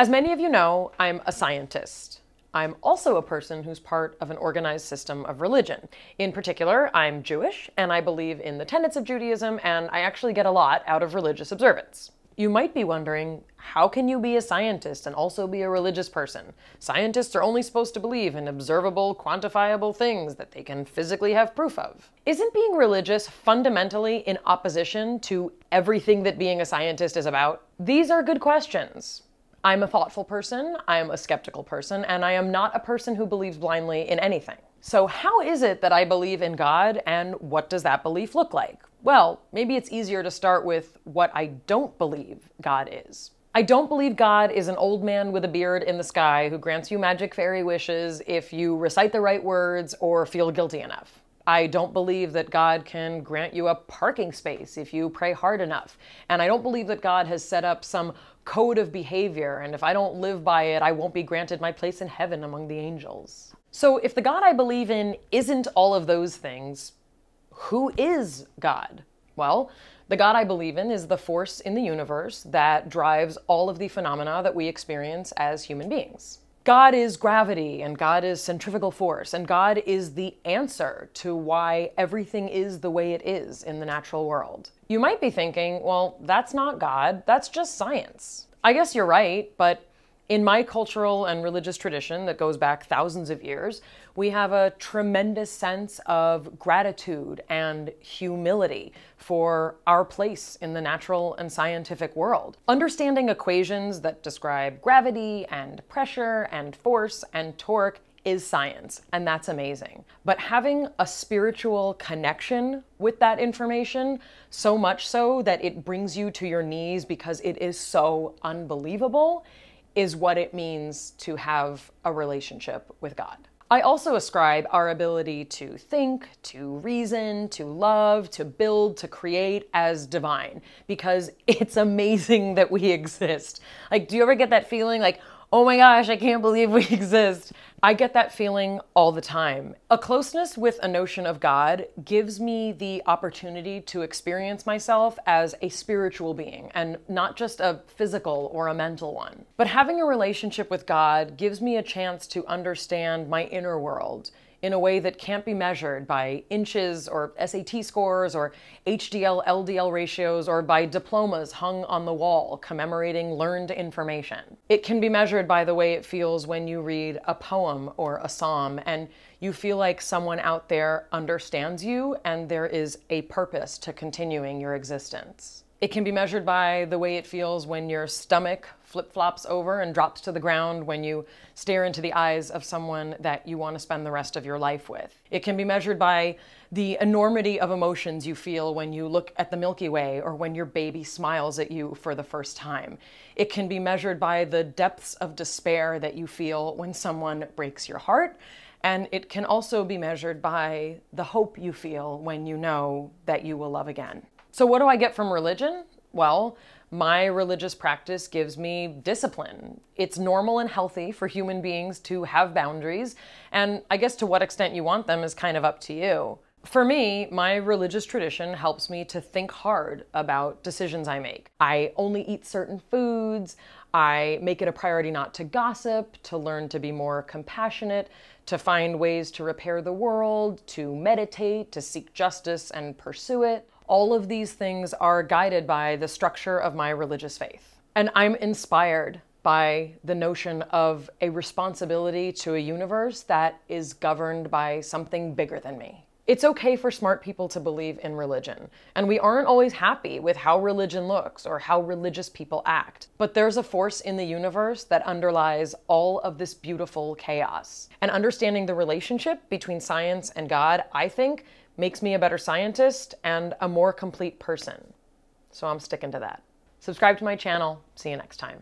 As many of you know, I'm a scientist. I'm also a person who's part of an organized system of religion. In particular, I'm Jewish, and I believe in the tenets of Judaism, and I actually get a lot out of religious observance. You might be wondering, how can you be a scientist and also be a religious person? Scientists are only supposed to believe in observable, quantifiable things that they can physically have proof of. Isn't being religious fundamentally in opposition to everything that being a scientist is about? These are good questions. I'm a thoughtful person, I am a skeptical person, and I am not a person who believes blindly in anything. So, how is it that I believe in God, and what does that belief look like? Well, maybe it's easier to start with what I don't believe God is. I don't believe God is an old man with a beard in the sky who grants you magic fairy wishes if you recite the right words or feel guilty enough. I don't believe that God can grant you a parking space if you pray hard enough. And I don't believe that God has set up some code of behavior, and if I don't live by it, I won't be granted my place in heaven among the angels. So if the God I believe in isn't all of those things, who is God? Well, the God I believe in is the force in the universe that drives all of the phenomena that we experience as human beings. God is gravity and God is centrifugal force and God is the answer to why everything is the way it is in the natural world. You might be thinking, well, that's not God, that's just science. I guess you're right, but in my cultural and religious tradition that goes back thousands of years, we have a tremendous sense of gratitude and humility for our place in the natural and scientific world. Understanding equations that describe gravity and pressure and force and torque is science, and that's amazing. But having a spiritual connection with that information, so much so that it brings you to your knees because it is so unbelievable, is what it means to have a relationship with God. I also ascribe our ability to think, to reason, to love, to build, to create as divine because it's amazing that we exist. Like, do you ever get that feeling like, oh my gosh, I can't believe we exist? I get that feeling all the time. A closeness with a notion of God gives me the opportunity to experience myself as a spiritual being and not just a physical or a mental one. But having a relationship with God gives me a chance to understand my inner world in a way that can't be measured by inches or SAT scores or HDL LDL ratios or by diplomas hung on the wall commemorating learned information. It can be measured by the way it feels when you read a poem or a psalm and you feel like someone out there understands you and there is a purpose to continuing your existence. It can be measured by the way it feels when your stomach flip flops over and drops to the ground when you stare into the eyes of someone that you want to spend the rest of your life with. It can be measured by the enormity of emotions you feel when you look at the Milky Way or when your baby smiles at you for the first time. It can be measured by the depths of despair that you feel when someone breaks your heart. And it can also be measured by the hope you feel when you know that you will love again. So, what do I get from religion? Well, my religious practice gives me discipline. It's normal and healthy for human beings to have boundaries, and I guess to what extent you want them is kind of up to you. For me, my religious tradition helps me to think hard about decisions I make. I only eat certain foods. I make it a priority not to gossip, to learn to be more compassionate, to find ways to repair the world, to meditate, to seek justice and pursue it. All of these things are guided by the structure of my religious faith. And I'm inspired by the notion of a responsibility to a universe that is governed by something bigger than me. It's okay for smart people to believe in religion, and we aren't always happy with how religion looks or how religious people act. But there's a force in the universe that underlies all of this beautiful chaos. And understanding the relationship between science and God, I think, makes me a better scientist and a more complete person. So I'm sticking to that. Subscribe to my channel. See you next time.